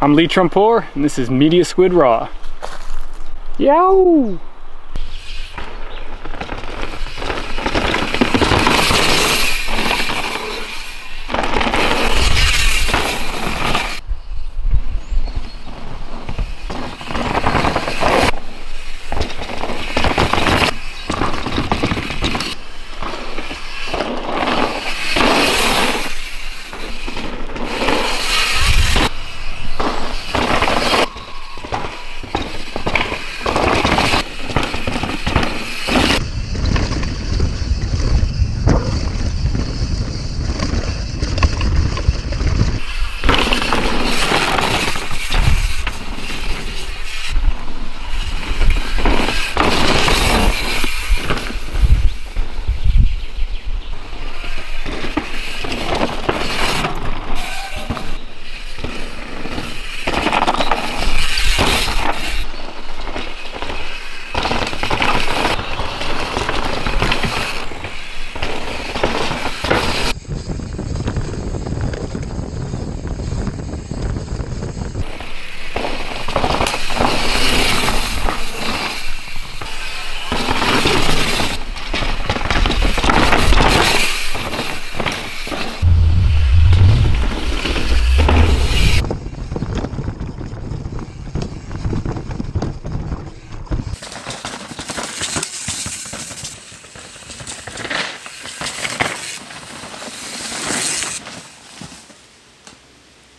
I'm Lee Trumpore, and this is Media Squid Raw. Yow!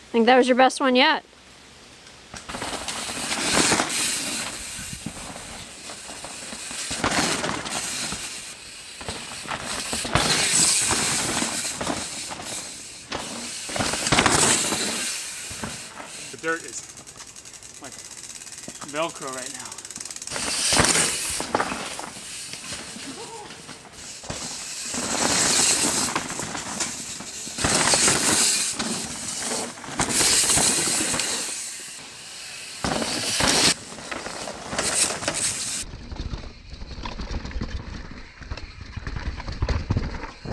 I think that was your best one yet. The dirt is like Velcro right now.